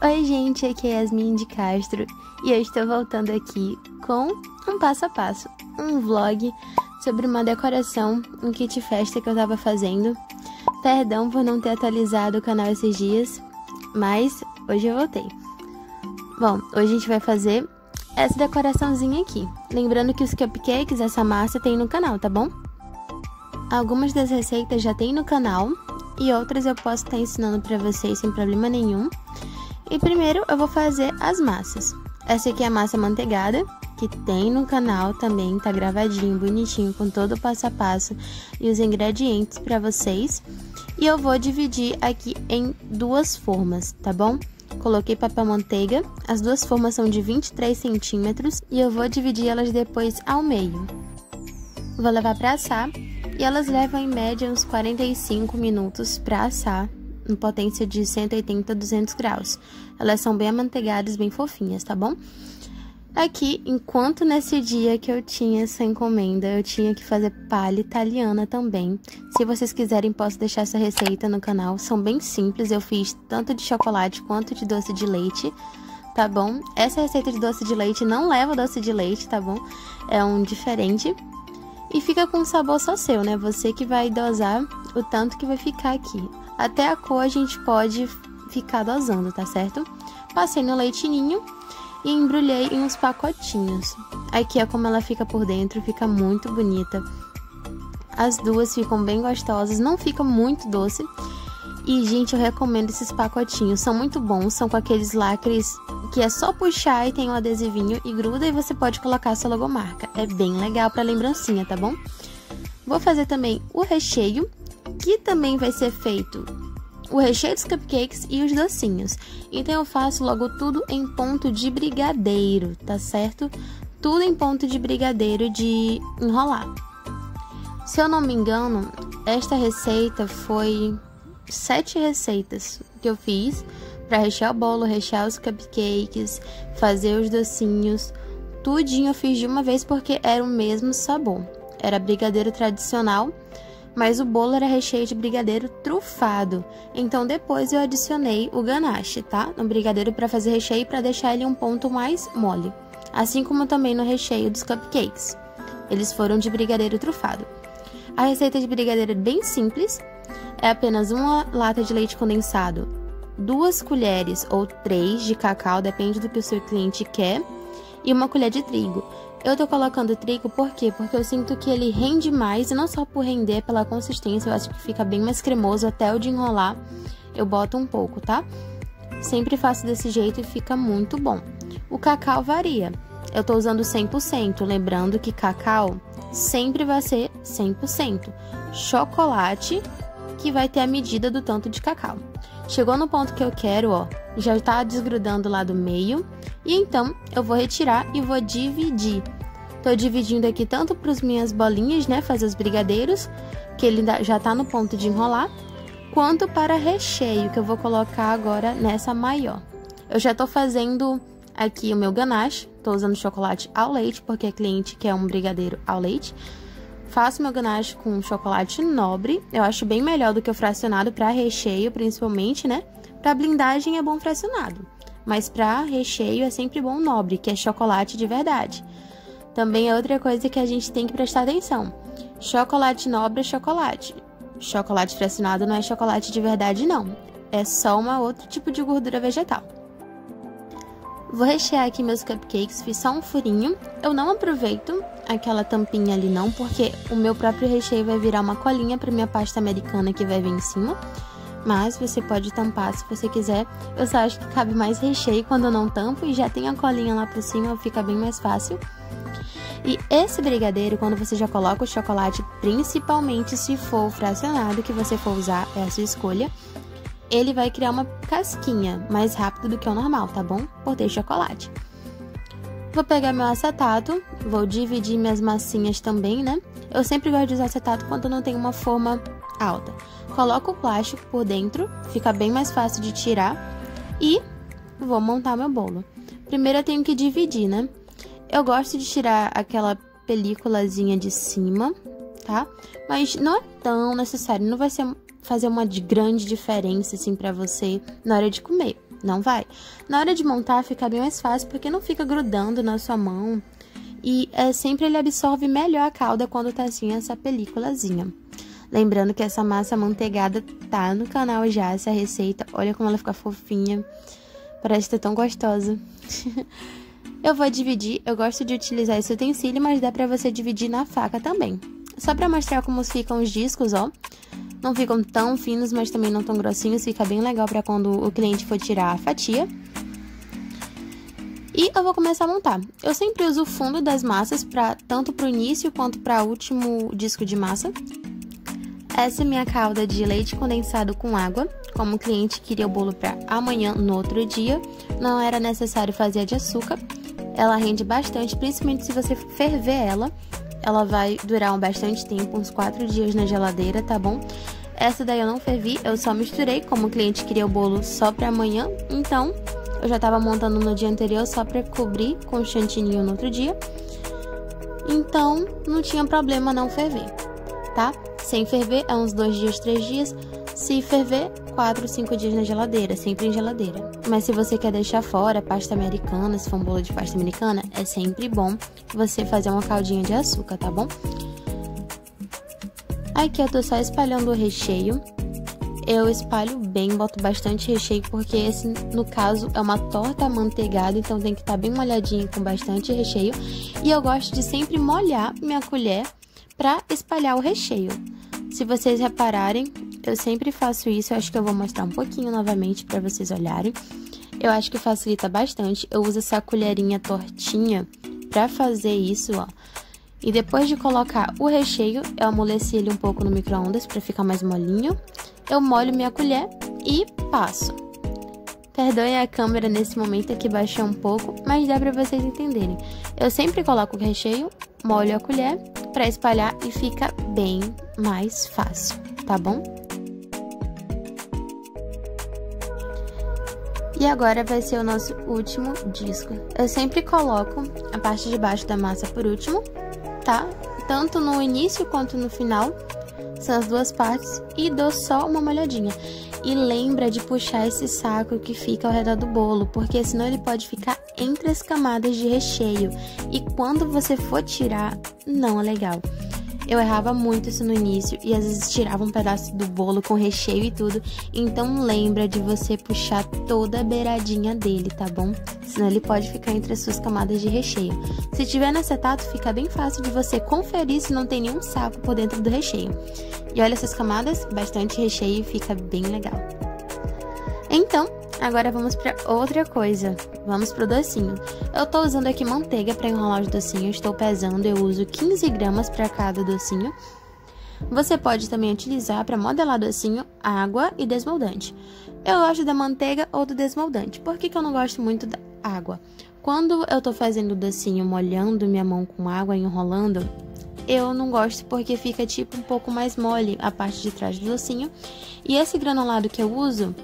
Oi, gente, aqui é Yasmin de Castro e eu estou voltando aqui com um passo a passo, um vlog sobre uma decoração, um kit festa que eu tava fazendo. Perdão por não ter atualizado o canal esses dias, mas hoje eu voltei. Bom, hoje a gente vai fazer essa decoraçãozinha aqui. Lembrando que os cupcakes, essa massa, tem no canal, tá bom? Algumas das receitas já tem no canal e outras eu posso estar ensinando para vocês sem problema nenhum. E primeiro eu vou fazer as massas. Essa aqui é a massa manteigada, que tem no canal também, tá gravadinho, bonitinho, com todo o passo a passo e os ingredientes para vocês. E eu vou dividir aqui em duas formas, tá bom? Coloquei papel manteiga, as duas formas são de 23 centímetros e eu vou dividir elas depois ao meio. Vou levar para assar e elas levam em média uns 45 minutos para assar em potência de 180 a 200 graus. Elas são bem amanteigadas, bem fofinhas, tá bom? Aqui, enquanto nesse dia que eu tinha essa encomenda, eu tinha que fazer palha italiana também. Se vocês quiserem, posso deixar essa receita no canal. São bem simples, eu fiz tanto de chocolate quanto de doce de leite, tá bom? Essa receita de doce de leite não leva doce de leite, tá bom? É um diferente. E fica com um sabor só seu, né? Você que vai dosar o tanto que vai ficar aqui. Até a cor a gente pode ficar dosando, tá certo? Passei no leitinho e embrulhei em uns pacotinhos. Aqui é como ela fica por dentro, fica muito bonita. As duas ficam bem gostosas, não fica muito doce. E, gente, eu recomendo esses pacotinhos, são muito bons, são com aqueles lacres que é só puxar e tem um adesivinho e gruda e você pode colocar sua logomarca. É bem legal para lembrancinha, tá bom? Vou fazer também o recheio que também vai ser feito o recheio dos cupcakes e os docinhos. Então eu faço logo tudo em ponto de brigadeiro, tá certo? Tudo em ponto de brigadeiro de enrolar. Se eu não me engano, esta receita foi sete receitas que eu fiz para rechear o bolo, rechear os cupcakes, fazer os docinhos. Tudinho eu fiz de uma vez porque era o mesmo sabor. Era brigadeiro tradicional mas o bolo era recheio de brigadeiro trufado. Então depois eu adicionei o ganache, tá? No brigadeiro para fazer recheio para deixar ele um ponto mais mole. Assim como também no recheio dos cupcakes. Eles foram de brigadeiro trufado. A receita de brigadeiro é bem simples. É apenas uma lata de leite condensado, duas colheres ou três de cacau, depende do que o seu cliente quer, e uma colher de trigo. Eu tô colocando trigo por quê? Porque eu sinto que ele rende mais, e não só por render, pela consistência, eu acho que fica bem mais cremoso até o de enrolar. Eu boto um pouco, tá? Sempre faço desse jeito e fica muito bom. O cacau varia. Eu tô usando 100%, lembrando que cacau sempre vai ser 100%. Chocolate que vai ter a medida do tanto de cacau. Chegou no ponto que eu quero, ó, já está desgrudando lá do meio. E então eu vou retirar e vou dividir. Tô dividindo aqui tanto para as minhas bolinhas, né, fazer os brigadeiros, que ele já está no ponto de enrolar, quanto para recheio, que eu vou colocar agora nessa maior. Eu já tô fazendo aqui o meu ganache, tô usando chocolate ao leite, porque a cliente quer um brigadeiro ao leite. Faço meu ganache com chocolate nobre. Eu acho bem melhor do que o fracionado para recheio, principalmente, né? Para blindagem é bom fracionado, mas para recheio é sempre bom nobre, que é chocolate de verdade. Também é outra coisa que a gente tem que prestar atenção. Chocolate nobre é chocolate. Chocolate fracionado não é chocolate de verdade, não. É só um outro tipo de gordura vegetal. Vou rechear aqui meus cupcakes, fiz só um furinho. Eu não aproveito aquela tampinha ali não, porque o meu próprio recheio vai virar uma colinha para minha pasta americana que vai vir em cima. Mas você pode tampar se você quiser. Eu só acho que cabe mais recheio quando eu não tampo e já tem a colinha lá por cima, fica bem mais fácil. E esse brigadeiro, quando você já coloca o chocolate, principalmente se for fracionado que você for usar, é a sua escolha, ele vai criar uma casquinha mais rápido do que o normal, tá bom? Por ter chocolate. Vou pegar meu acetato, vou dividir minhas massinhas também, né? Eu sempre gosto de usar acetato quando não tem uma forma alta. Coloco o plástico por dentro, fica bem mais fácil de tirar e vou montar meu bolo. Primeiro eu tenho que dividir, né? Eu gosto de tirar aquela películazinha de cima, tá? Mas não é tão necessário, não vai ser fazer uma grande diferença assim para você na hora de comer. Não vai. Na hora de montar fica bem mais fácil porque não fica grudando na sua mão. E é, sempre ele absorve melhor a calda quando tá assim essa películazinha. Lembrando que essa massa manteigada tá no canal já, essa receita. Olha como ela fica fofinha. Parece ter tão gostosa. eu vou dividir, eu gosto de utilizar esse utensílio, mas dá pra você dividir na faca também. Só pra mostrar como ficam os discos, ó. Não ficam tão finos, mas também não tão grossinhos. Fica bem legal para quando o cliente for tirar a fatia. E eu vou começar a montar. Eu sempre uso o fundo das massas para tanto para o início quanto para o último disco de massa. Essa é minha calda de leite condensado com água. Como o cliente queria o bolo para amanhã, no outro dia, não era necessário fazer de açúcar. Ela rende bastante, principalmente se você ferver ela. Ela vai durar um bastante tempo, uns 4 dias na geladeira, tá bom? Essa daí eu não fervi, eu só misturei, como o cliente queria o bolo só para amanhã, então eu já tava montando no dia anterior só para cobrir com chantininho no outro dia. Então, não tinha problema não ferver, tá? Sem ferver é uns dois dias, três dias. Se ferver, 4, 5 dias na geladeira, sempre em geladeira. Mas se você quer deixar fora pasta americana, se for um bolo de pasta americana, é sempre bom você fazer uma caldinha de açúcar, tá bom? Aqui eu tô só espalhando o recheio. Eu espalho bem, boto bastante recheio, porque esse, no caso, é uma torta amanteigada, então tem que estar tá bem molhadinho com bastante recheio. E eu gosto de sempre molhar minha colher para espalhar o recheio. Se vocês repararem, eu sempre faço isso, eu acho que eu vou mostrar um pouquinho novamente para vocês olharem. Eu acho que facilita bastante. Eu uso essa colherinha tortinha para fazer isso, ó. E depois de colocar o recheio, eu amoleci ele um pouco no micro-ondas para ficar mais molinho. Eu molho minha colher e passo. Perdoe a câmera nesse momento aqui baixou um pouco, mas dá para vocês entenderem. Eu sempre coloco o recheio, molho a colher para espalhar e fica bem mais fácil, tá bom? E agora vai ser o nosso último disco. Eu sempre coloco a parte de baixo da massa por último, tá? Tanto no início quanto no final. São as duas partes. E dou só uma molhadinha. E lembra de puxar esse saco que fica ao redor do bolo, porque senão ele pode ficar entre as camadas de recheio. E quando você for tirar, não é legal. Eu errava muito isso no início e às vezes tirava um pedaço do bolo com recheio e tudo. Então lembra de você puxar toda a beiradinha dele, tá bom? Senão ele pode ficar entre as suas camadas de recheio. Se tiver no acetato, fica bem fácil de você conferir se não tem nenhum saco por dentro do recheio. E olha essas camadas, bastante recheio e fica bem legal. Então, Agora vamos para outra coisa. Vamos pro docinho. Eu tô usando aqui manteiga para enrolar os docinhos. Estou pesando, eu uso 15 gramas para cada docinho. Você pode também utilizar para modelar docinho água e desmoldante. Eu gosto da manteiga ou do desmoldante. Por que, que eu não gosto muito da água? Quando eu tô fazendo o docinho molhando minha mão com água e enrolando, eu não gosto porque fica tipo um pouco mais mole a parte de trás do docinho. E esse granulado que eu uso,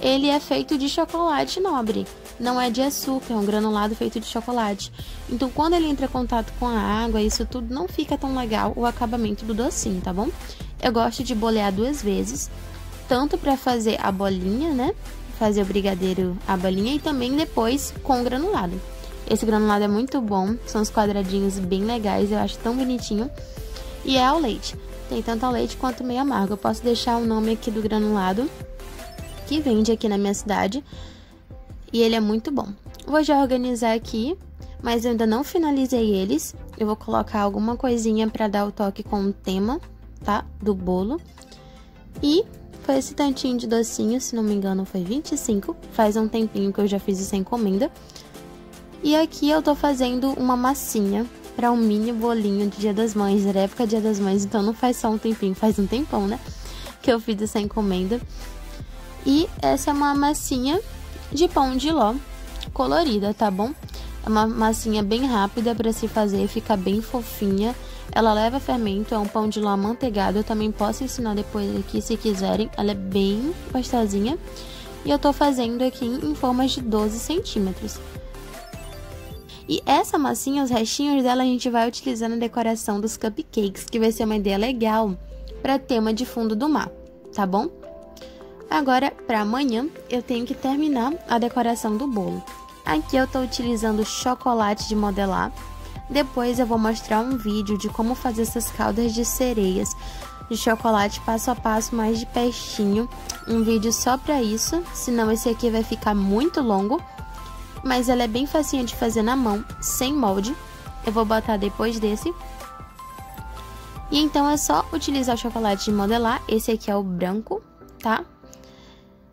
ele é feito de chocolate nobre, não é de açúcar, é um granulado feito de chocolate. Então, quando ele entra em contato com a água, isso tudo não fica tão legal o acabamento do docinho, tá bom? Eu gosto de bolear duas vezes, tanto para fazer a bolinha, né? Fazer o brigadeiro, a bolinha e também depois com o granulado. Esse granulado é muito bom, são os quadradinhos bem legais, eu acho tão bonitinho. E é ao leite. Tem tanto ao leite quanto meio amargo. Eu posso deixar o nome aqui do granulado que vende aqui na minha cidade e ele é muito bom. Vou já organizar aqui, mas eu ainda não finalizei eles. Eu vou colocar alguma coisinha para dar o toque com o tema, tá? Do bolo. E foi esse tantinho de docinho, se não me engano foi 25. Faz um tempinho que eu já fiz essa encomenda. E aqui eu tô fazendo uma massinha para um mini bolinho de Dia das Mães. Era época Dia das Mães, então não faz só um tempinho, faz um tempão, né? Que eu fiz essa encomenda. E essa é uma massinha de pão de ló colorida, tá bom? É uma massinha bem rápida para se fazer, fica bem fofinha. Ela leva fermento, é um pão de ló amanteigado. Eu também posso ensinar depois aqui se quiserem. Ela é bem gostosinha. E eu tô fazendo aqui em formas de 12 centímetros. E essa massinha, os restinhos dela, a gente vai utilizar na decoração dos cupcakes, que vai ser uma ideia legal para tema de fundo do mar, tá bom? Agora, para amanhã, eu tenho que terminar a decoração do bolo. Aqui eu estou utilizando chocolate de modelar. Depois eu vou mostrar um vídeo de como fazer essas caldas de sereias de chocolate passo a passo mais de pertinho. Um vídeo só para isso, senão esse aqui vai ficar muito longo. Mas ela é bem facinha de fazer na mão, sem molde. Eu vou botar depois desse. E então é só utilizar o chocolate de modelar. Esse aqui é o branco, tá?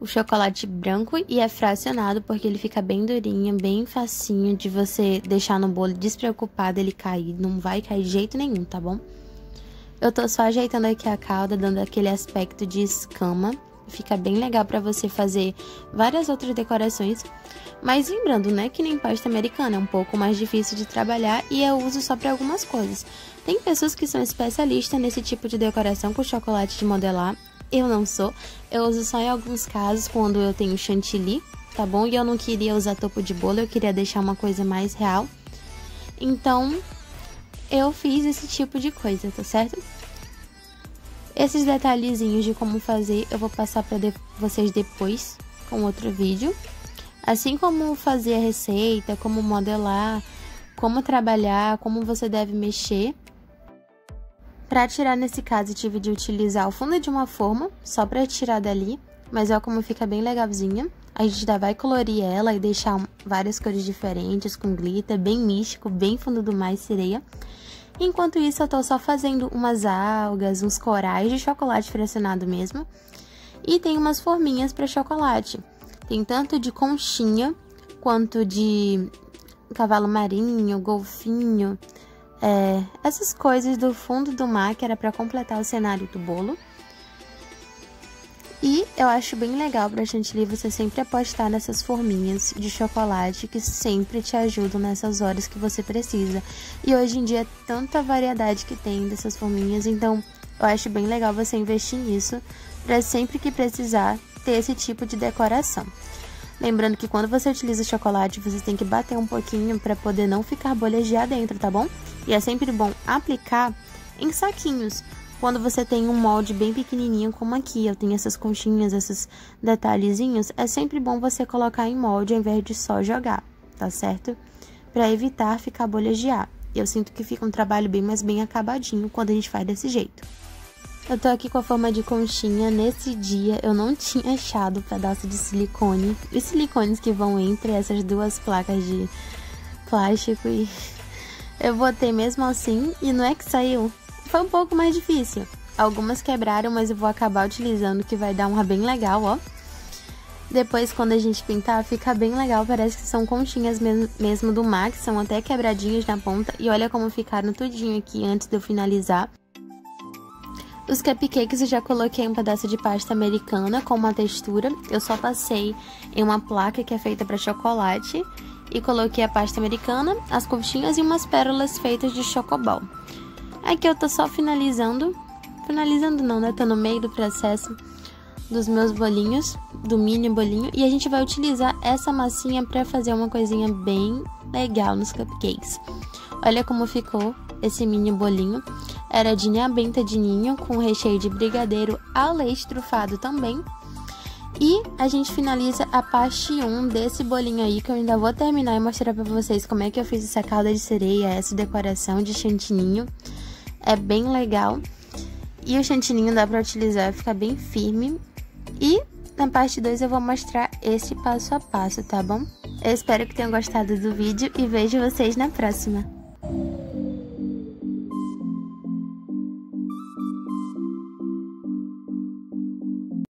O chocolate branco e é fracionado porque ele fica bem durinho, bem facinho de você deixar no bolo despreocupado ele cair. Não vai cair de jeito nenhum, tá bom? Eu tô só ajeitando aqui a calda, dando aquele aspecto de escama. Fica bem legal para você fazer várias outras decorações. Mas lembrando, né, que nem pasta americana é um pouco mais difícil de trabalhar e eu uso só para algumas coisas. Tem pessoas que são especialistas nesse tipo de decoração com chocolate de modelar. Eu não sou. Eu uso só em alguns casos quando eu tenho chantilly, tá bom? E eu não queria usar topo de bolo, eu queria deixar uma coisa mais real. Então, eu fiz esse tipo de coisa, tá certo? Esses detalhezinhos de como fazer eu vou passar para de vocês depois com outro vídeo. Assim como fazer a receita, como modelar, como trabalhar, como você deve mexer. Para tirar nesse caso, tive de utilizar o fundo de uma forma, só para tirar dali, mas olha como fica bem legalzinha. A gente ainda vai colorir ela e deixar várias cores diferentes, com glitter, bem místico, bem fundo do mar e sereia. Enquanto isso, eu tô só fazendo umas algas, uns corais de chocolate fracionado mesmo. E tem umas forminhas para chocolate. Tem tanto de conchinha, quanto de cavalo marinho, golfinho, é, essas coisas do fundo do mar que era para completar o cenário do bolo. E eu acho bem legal pra chantilly você sempre apostar nessas forminhas de chocolate que sempre te ajudam nessas horas que você precisa. E hoje em dia é tanta variedade que tem dessas forminhas, então eu acho bem legal você investir nisso para sempre que precisar ter esse tipo de decoração. Lembrando que quando você utiliza chocolate, você tem que bater um pouquinho para poder não ficar de dentro, tá bom? E é sempre bom aplicar em saquinhos, quando você tem um molde bem pequenininho como aqui, eu tenho essas conchinhas, esses detalhezinhos, é sempre bom você colocar em molde ao invés de só jogar, tá certo? Para evitar ficar bolhas de ar. Eu sinto que fica um trabalho bem mais bem acabadinho quando a gente faz desse jeito. Eu tô aqui com a forma de conchinha. Nesse dia eu não tinha achado pedaço de silicone. Os silicones que vão entre essas duas placas de plástico e eu botei mesmo assim e não é que saiu foi um pouco mais difícil. Algumas quebraram, mas eu vou acabar utilizando, que vai dar uma bem legal, ó. Depois, quando a gente pintar, fica bem legal. Parece que são conchinhas mesmo do Max, são até quebradinhas na ponta. E olha como ficaram tudinho aqui antes de eu finalizar. Os cupcakes eu já coloquei um pedaço de pasta americana com uma textura. Eu só passei em uma placa que é feita para chocolate. E coloquei a pasta americana, as conchinhas e umas pérolas feitas de chocobol. Aqui eu tô só finalizando. Finalizando não, né? Tô no meio do processo dos meus bolinhos, do mini bolinho. E a gente vai utilizar essa massinha para fazer uma coisinha bem legal nos cupcakes. Olha como ficou esse mini bolinho. Era de ninha benta de ninho, com recheio de brigadeiro ao leite trufado também. E a gente finaliza a parte 1 desse bolinho aí, que eu ainda vou terminar e mostrar pra vocês como é que eu fiz essa calda de sereia, essa decoração de chantininho é bem legal. E o chantininho dá pra utilizar, fica bem firme. E na parte 2 eu vou mostrar esse passo a passo, tá bom? Eu espero que tenham gostado do vídeo e vejo vocês na próxima.